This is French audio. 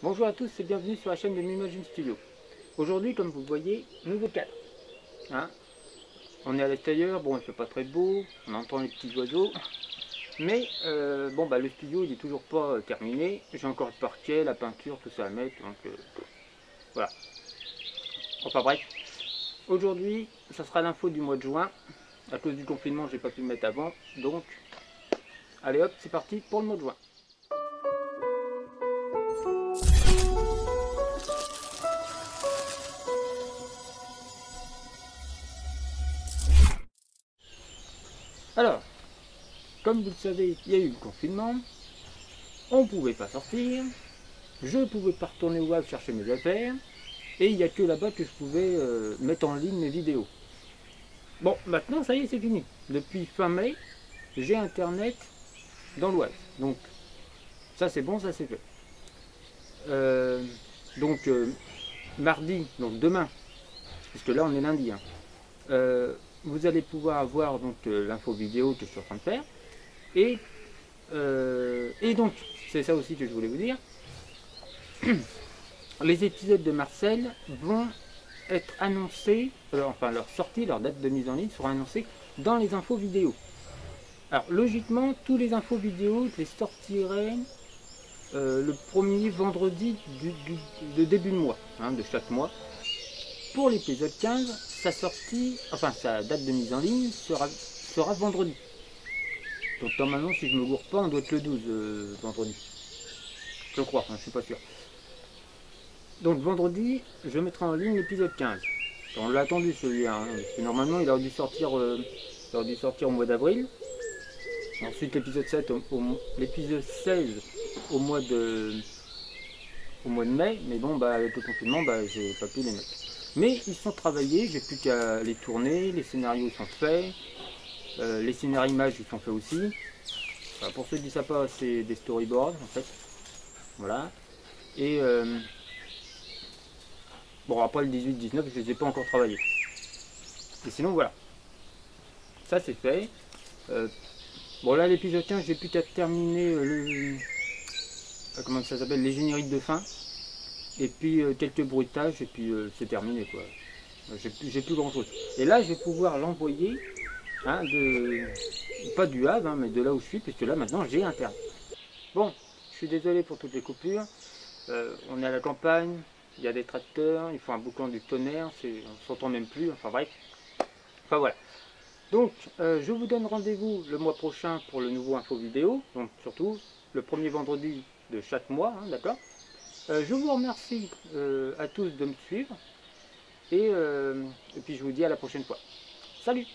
Bonjour à tous et bienvenue sur la chaîne de Mimagine Studio. Aujourd'hui, comme vous voyez, nouveau cadre. Hein on est à l'extérieur, bon, il fait pas très beau, on entend les petits oiseaux. Mais euh, bon, bah, le studio il est toujours pas euh, terminé. J'ai encore le parquet, la peinture, tout ça à mettre. Donc euh, voilà. Enfin bref. Aujourd'hui, ça sera l'info du mois de juin. À cause du confinement, j'ai pas pu le mettre avant. Donc, allez hop, c'est parti pour le mois de juin. Alors, comme vous le savez, il y a eu le confinement, on ne pouvait pas sortir, je ne pouvais pas retourner au web chercher mes affaires, et il n'y a que là-bas que je pouvais euh, mettre en ligne mes vidéos. Bon, maintenant, ça y est, c'est fini. Depuis fin mai, j'ai Internet dans l'Oise. Donc, ça c'est bon, ça c'est fait. Euh, donc, euh, mardi, donc demain, puisque là on est lundi, hein, vous allez pouvoir avoir donc l'info vidéo que je suis en train de faire. Et, euh, et donc, c'est ça aussi que je voulais vous dire. Les épisodes de Marcel vont être annoncés, euh, enfin leur sortie, leur date de mise en ligne sera annoncée dans les infos vidéo. Alors logiquement, tous les infos vidéo, je les sortirai euh, le premier vendredi du, de début de mois, hein, de chaque mois. Pour l'épisode 15, sa sortie, enfin sa date de mise en ligne sera, sera vendredi. Donc normalement, si je me gourre pas, on doit être le 12 euh, vendredi. Je crois, je suis pas sûr. Donc vendredi, je mettrai en ligne l'épisode 15. On l'a attendu celui-là, hein, normalement il aurait dû sortir, euh, dû sortir au mois d'avril. Ensuite l'épisode 7, l'épisode 16 au mois de au mois de mai, mais bon bah avec le confinement bah j'ai pas pu les mettre. Mais ils sont travaillés, j'ai plus qu'à les tourner, les scénarios sont faits, euh, les scénarios images ils sont faits aussi. pour ceux qui ne savent pas, c'est des storyboards en fait. Voilà. Et euh, bon après le 18-19 je les ai pas encore travaillés. Et sinon voilà. Ça c'est fait. Euh, bon là l'épisode 15 j'ai plus qu'à terminer le. comment ça s'appelle Les génériques de fin. Et puis quelques bruitages et puis c'est terminé quoi. J'ai plus, plus grand chose. Et là je vais pouvoir l'envoyer Hein, de, pas du Havre, hein, mais de là où je suis, puisque là maintenant j'ai Internet. Bon, je suis désolé pour toutes les coupures. Euh, on est à la campagne, il y a des tracteurs, il faut un boucan du tonnerre, on s'entend même plus, enfin bref. Enfin voilà. Donc, euh, je vous donne rendez-vous le mois prochain pour le nouveau info vidéo, donc surtout le premier vendredi de chaque mois, hein, d'accord? Euh, Je vous remercie à tous de me suivre, et, et puis je vous dis à la prochaine fois. Salut